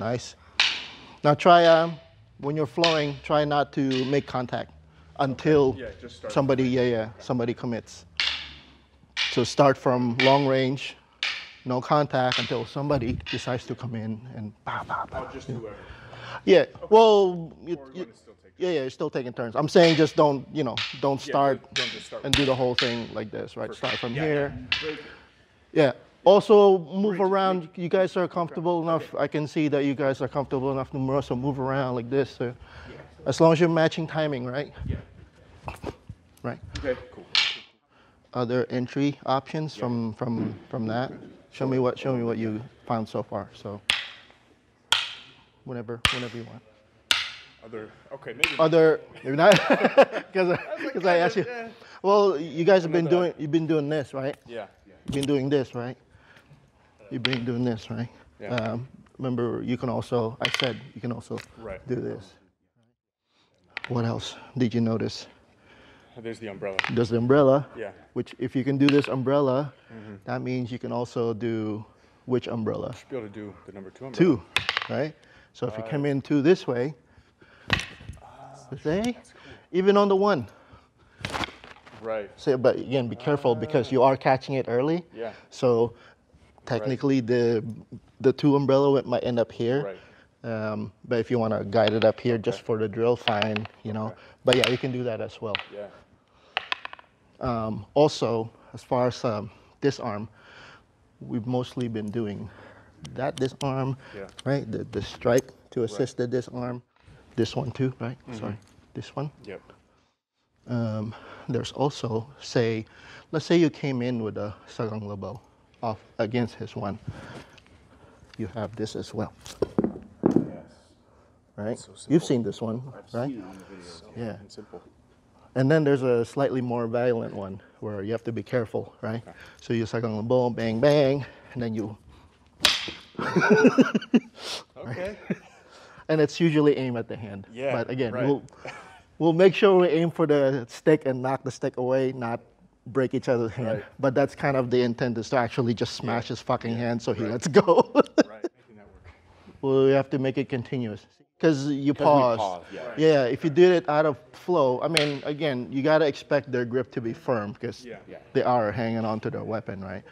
Nice. Now try um, when you're flowing, try not to make contact until Yeah, just start. somebody, yeah, yeah, somebody commits. So start from long range, no contact until somebody decides to come in and bah, bah, bah. Just. Yeah. Well, you, you- when it's still taking. yeah, yeah, you're still taking turns. I'm saying just don't, you know, don't Yeah, start don't- start and do the whole thing like this, right? Start from Yeah, here. yeah. Yeah. Also, move around. You guys are comfortable enough. I can see that you guys are comfortable enough to also move around like this. So as long as you're matching timing, right? Yeah. Right. Okay, cool. Other entry options from from from that. Show me what show me what you found so far. So whenever whenever you want. Other, okay, maybe. Other, you're not because because I asked you. Well, you guys have been doing you've been doing this, right? Yeah, yeah. You've been doing this, right? You've been doing this, right? Yeah. Um, remember, you can also, I said, you can also Right. do this. What else did you notice? There's the umbrella. There's the umbrella, Yeah. which if you can do this umbrella, Mm-hmm. that means you can also do which umbrella? Be able to do the number two umbrella. Two, right? So if you come in two this way, see? Even on the one. Right. So, but again, be careful because you are catching it early. Yeah. So technically, the the two umbrella it might end up here. Right. Um, but if you want to guide it up here just for the drill, fine. You know. Okay. But yeah, you can do that as well. Yeah. Um, also, as far as um, this arm, we've mostly been doing that disarm, Yeah. right? The, the strike to assist the disarm. This one too, right? Mm-hmm. Sorry, this one. Yep. Um, there's also, say, let's say you came in with a Sagang Labo off against his one. You have this as well, Yes. right? So You've seen this one, I've right? seen it on the video. Yeah. And simple. And then there's a slightly more violent one where you have to be careful, right? So you suck on the Labo, bang, bang, and then you, Okay. and it's usually aimed at the hand. Yeah, But again, right. we'll, we'll make sure we aim for the stick and knock the stick away, not break each other's hand. Right. But that's kind of the intent is to actually just smash his fucking hand so he Right. lets go. right. Making that work. well, you have to make it continuous because you pause. pause, yeah. Yeah, if you did it out of flow, I mean, again, you gotta expect their grip to be firm because Yeah. Yeah. they are hanging on to their weapon, right?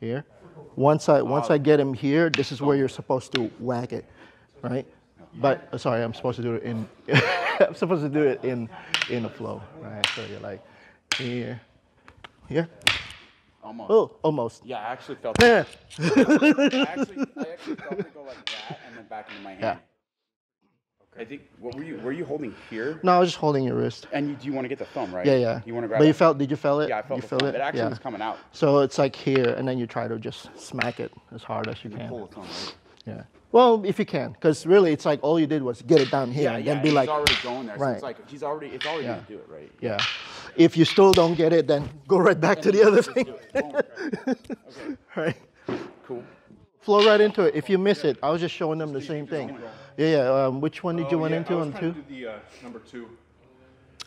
Here. Once I once I get him here, this is where you're supposed to whack it, right? But uh, sorry, I'm supposed to do it in. I'm supposed to do it in in the flow, right? So you're like here, here. Almost. Oh, almost. Yeah, I actually felt Yeah. I actually, I actually felt it go like that and then back into my hand. Yeah. I think what were you were you holding here? No, I was just holding your wrist. And you, do you want to get the thumb, right? Yeah, yeah. You want to grab But you it? felt? Did you feel it? Yeah, I felt you the feel thumb. it. It actually yeah. was coming out. So it's like here, and then you try to just smack it as hard as you can. Pull the thumb, right? Yeah. Well, if you can, because really, it's like all you did was get it down here, Yeah, and yeah. then be like, already going there. So Right. it's like he's already it's already Yeah. gonna do it, right? yeah. If you still don't get it, then go right back to the other thing. Okay. right. Cool. Flow right into it. If you miss it, I was just showing them the same thing. Yeah, yeah. Um, which one did you Oh, went yeah, into on two? to do the uh, number two.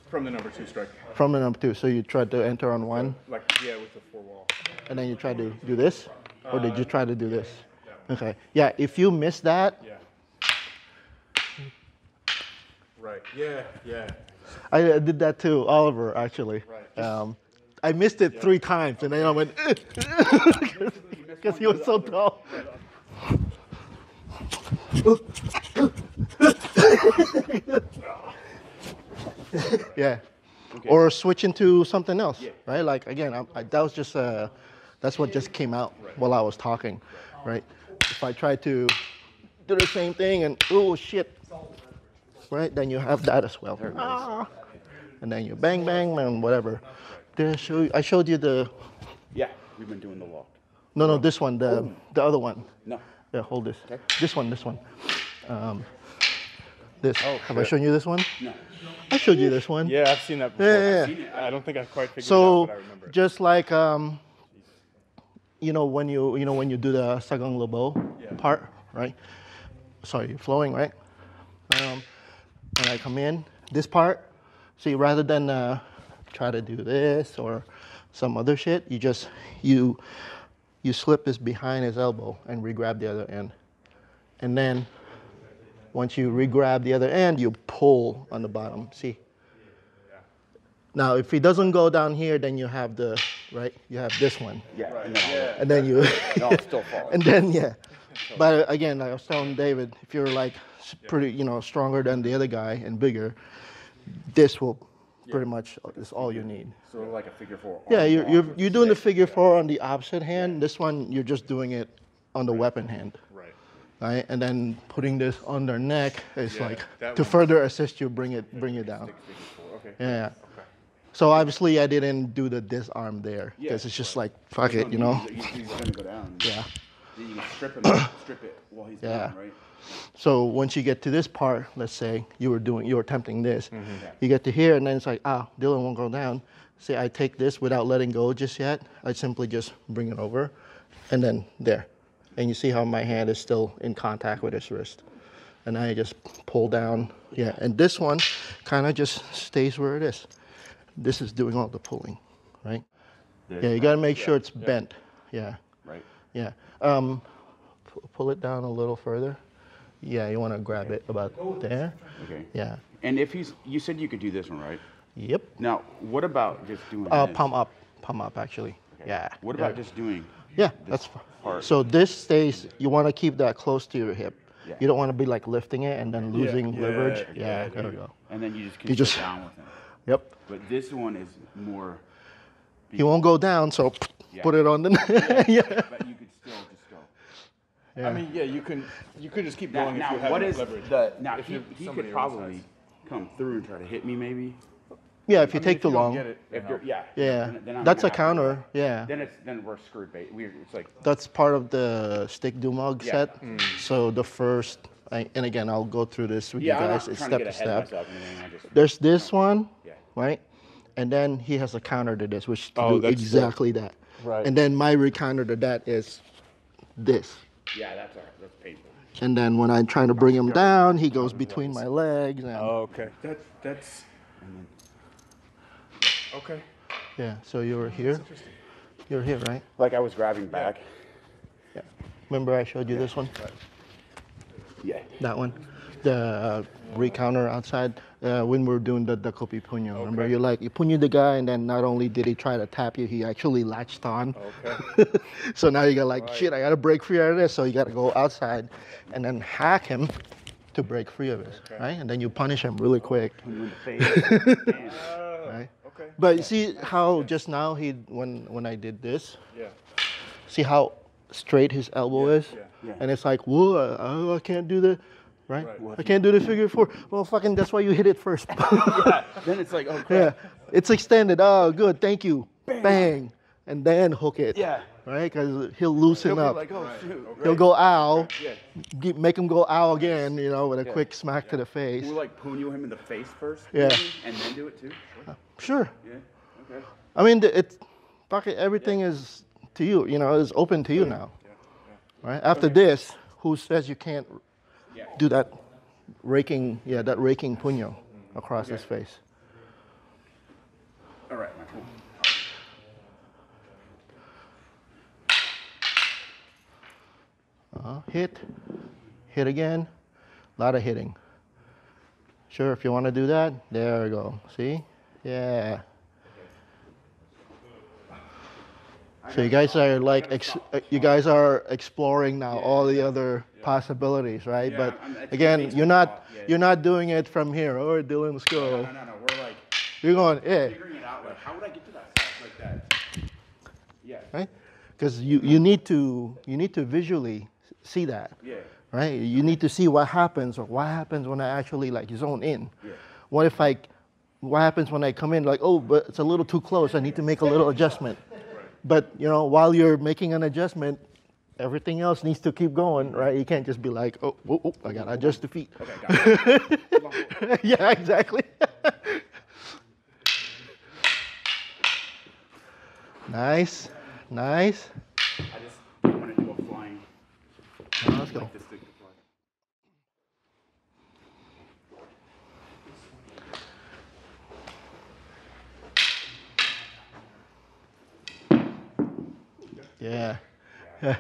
From the number two strike. From the number two. So you tried to enter on one, Like, yeah, with the four wall. and then you tried to do this, or did you try to do this? Yeah. Okay. Yeah. If you miss that, Yeah. Right. Yeah, yeah. I, did that too, Oliver, actually. Right. Um, I missed it three times, and then I went because he was so tall. yeah. Or switch into something else, right? Like again, I, I, that was just uh, that's what just came out while I was talking, right? If I try to do the same thing and oh shit, right? Then you have that as well. Ah. And then you bang bang and whatever. Did I show you? I showed you the Yeah, we've been doing the walk. no no this one the the other one. No. Yeah, hold this. Okay. This one, this one. Um, this. Oh, have I shown you this one? No. I showed you this one. Yeah, I've seen that before. Yeah, yeah, yeah. I don't think I've quite figured it out, So but I remember. it. just like um, you know when you you know when you do the sagang labo Yeah. part, right? Sorry, flowing, right? Um, when I come in, this part. See, rather than uh, try to do this or some other shit, you just you you slip this behind his elbow and re-grab the other end, and then once you re-grab the other end, you pull on the bottom. See. Now, if he doesn't go down here, then you have the right. You have this one, Yeah. And then, and then you. I'll, no, still fall. and then yeah but uh, again like i was telling david if you're like pretty you know stronger than the other guy and bigger this will pretty much uh, is all you need so like a figure four. yeah you're, lock you're, you're doing the stick. figure four on the opposite hand this one you're just doing it on the weapon hand Right. right and then putting this on their neck is Yeah, like to one- further assist you bring it bring it down Stick figure four. Okay. Yeah so obviously i didn't do the disarm there Yeah, because it's just like fuck it you know He's, he's gonna go down. yeah Then you can strip him, strip it while he's Yeah. down, right? So once you get to this part, let's say you were doing, you were attempting this, Mm-hmm. you get to here, and then it's like, ah, Dylan won't go down. Say I take this without letting go just yet. I simply just bring it over, and then there, and you see how my hand is still in contact with his wrist, and I just pull down. Yeah, and this one kind of just stays where it is. This is doing all the pulling, right? This, Yeah, you got to make sure it's bent. Yeah. Right. Yeah. Um, pu- pull it down a little further. Yeah, you want to grab it about there. Okay. Yeah. And if he's, you said you could do this one, right? Yep. Now, what about just doing Uh, this? palm up. Palm up, actually. Okay. Yeah. What yeah. about just doing? Yeah, that's part? So this stays. You want to keep that close to your hip. Yeah. You don't want to be like lifting it and then losing yeah, leverage. yeah, Yeah, yeah, there we go. And then you just can You just- down with him. Yep. But this one is more. He won't go down, so Yeah. put it on the. yeah. But you could still just go. I mean, yeah, you can you could just keep Now, going if now you have what leverage. the? Now If he, he could probably size. come through and try to hit me, maybe. Yeah, if you I mean, take if too you don't long. get it, If you're, yeah. Yeah. then- then I'm That's a gonna counter. Yeah. Then it's then we're screwed. Bait. We're it's like that's part of the stick dumog Yeah. set. Mm. So the first, I, and again, I'll go through this with yeah. you guys. It's step to to get ahead step. myself. and anything, I just, There's this one, Yeah. right? And then he has a counter to this, which to Oh, do that's the- exactly that. Right. And then my recounter to that is this. yeah, that's all right. That's painful. And then when I'm trying to bring him down, he goes between my legs. And, Oh, okay. That's that's okay. Yeah. So you were here. You're here, right? Like I was grabbing back. Yeah. Remember I showed you this one? Yeah. That one, the uh, recounter outside uh, when we were doing the the kopi punyo. Remember, Okay. you like you punyo the guy, and then not only did he try to tap you, he actually latched on. Okay. so now you got like shit. I gotta break free out of this. So you gotta go outside, and then hack him to break free of it, okay. right? And then you punish him really quick, Put in the face. Right? Okay. But you see how just now he when when I did this, Yeah. see how straight his elbow is, yeah. Yeah. and it's like, whoa, I, I can't do the. Right? Right. I can't do the figure four. Well, fucking, that's why you hit it first. yeah. Then it's like, oh crap. yeah, it's extended. Oh, good, thank you. Bang, and then hook it. Yeah. right, because he'll loosen He'll be up. like, oh shoot. he'll go ow, Yeah. get, make him go ow again, you know, with a Yeah. quick smack to the face. We'll like punyo him in the face first. Yeah. maybe, And then do it too. Uh, sure. Yeah. Okay. I mean, the- it's fucking everything is to you. You know, it's open to you now. Right after this, who says you can't Yeah. do that raking? Yeah, that raking punyo across his face. All right. Cool. Uh, hit, hit again, a lot of hitting. Sure, if you want to do that, there we go. See? Yeah. So you guys are like, ex- you guys are exploring now all the other possibilities, right? Yeah, but I'm- again, you're not, yeah. you're not doing it from here. or Dylan, let's No, no, no, no. We're like You're going, yeah, figuring it out. Like, how would I get to that like that? Yeah. right? Because you, you need to, you need to visually see that. Yeah. right? You need to see what happens or what happens when I actually like zone in. Yeah. What if I, what happens when I come in like, oh, but it's a little too close. I need to make a little adjustment. But you know, while you're making an adjustment, everything else needs to keep going, right? You can't just be like, oh, oh, oh I gotta adjust the feet. Okay, got it. Hold on, hold on. yeah, exactly. nice, nice. I just want to do a flying. Now let's go. Like this thing to fly. Yeah. Yeah.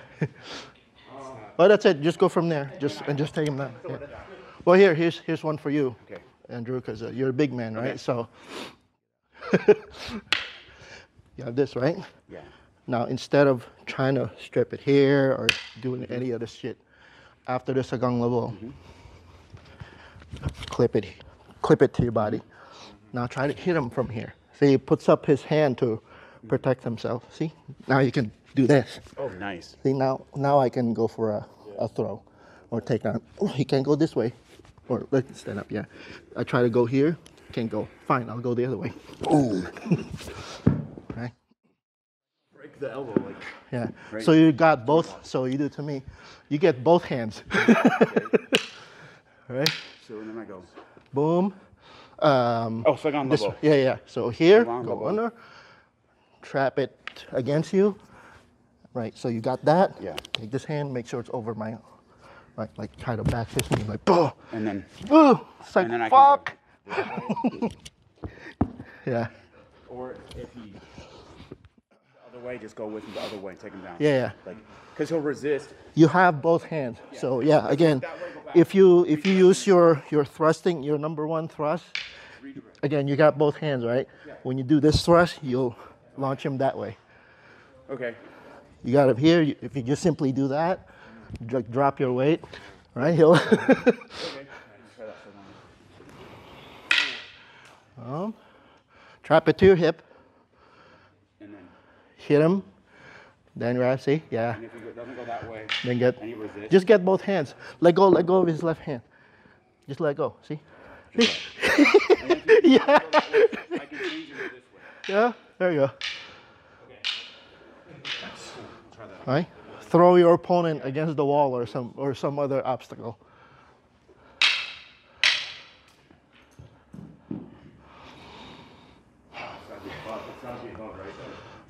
well, that's it. Just go from there. Just and just take him down. Yeah. Well, here, here's here's one for you, Okay. Andrew, because uh, you're a big man, right? So. you have this, right? Yeah. Now, instead of trying to strip it here or doing any other shit, after the sagang labo, clip it, clip it to your body. Now try to hit him from here. See, he puts up his hand to protect himself. See, now you can do this. Oh, nice. See, now now I can go for a, a throw or take on. Oh, he can't go this way, or let's stand up. Yeah, I try to go here, can't go. Fine, I'll go the other way. Boom. right. Break the elbow. Like, Yeah. Right. So you got both. So you do to me. You get both hands. right. So then I go. Boom. Um, Oh, so I got this, level. yeah, yeah. So here, go level. under, trap it against you. Right. So you got that. Yeah. Take this hand. Make sure it's over my, right, like try to back fist me, like, boom. And then Ooh, it's like And then I can fuck. yeah. Or if he the other way, just go with him the other way, and take him down. Yeah, yeah. Like, cause he'll resist. you have both hands. So yeah, again, way, if you if you use your your thrusting, your number one thrust, again you got both hands, right? Yeah. When you do this thrust, you'll launch him that way. Okay. You got him here. you- If you just simply do that, drop your weight, right? He'll Okay. Try that for one. um, trap it to your hip, And then, hit him, then right. See, yeah. and if he doesn't go that way, Then get and he resists. just get both hands. Let go. Let go of his left hand. Just let go. See? and then if he Yeah. go I can change him this way. Yeah, there you go. Okay. Right? Throw your opponent against the wall or some or some other obstacle.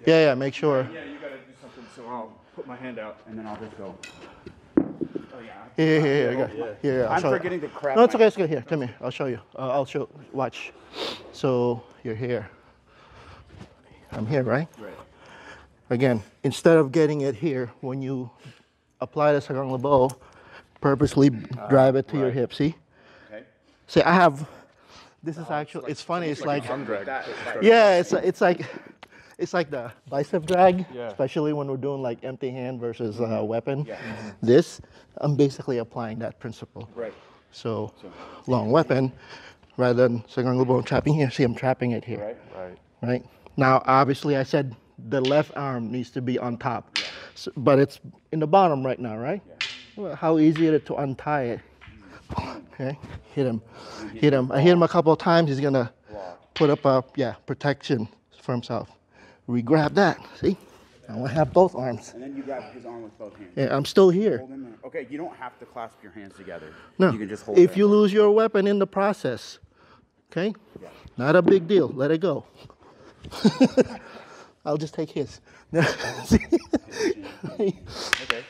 Yeah, yeah, make sure. yeah, you gotta do something. So I'll put my hand out. And then I'll just go. Oh yeah. Yeah, yeah, yeah, yeah. I got- yeah, yeah, I'll I'm forgetting the crap. No, it's okay, it's okay. Here, come here. I'll show you. Uh, I'll show. Watch. So you're here. I'm here, right? Right. Again, instead of getting it here, when you apply the Sagang Labo, purposely ah, drive it to your right. hip. See? Okay. See, I have. This is oh, actually. It's funny. It's like. Arm drag. That, that- Yeah, it's it's like. It's like the bicep drag, Yeah. especially when we're doing like empty hand versus uh, mm-hmm. weapon. Yeah. Mm-hmm. This, I'm basically applying that principle. Right. So, long weapon, rather than Sagang Labo trapping here. See, I'm trapping it here Right. Right. right? Now, obviously, I said the left arm needs to be on top, So- but it's in the bottom right now, right? Well, how easy is it to untie it? Okay, hit him, hit him. I hit him a couple of times. He's gonna put up a yeah protection for himself. We grab that. See, I have both arms. And then you grab his arm with both hands. Yeah, I'm still here. Hold him in. Okay, you don't have to clasp your hands together. No, You can just hold if you lose your weapon in the process, okay, Yeah. not a big deal. Let it go. I'll just take his. Okay.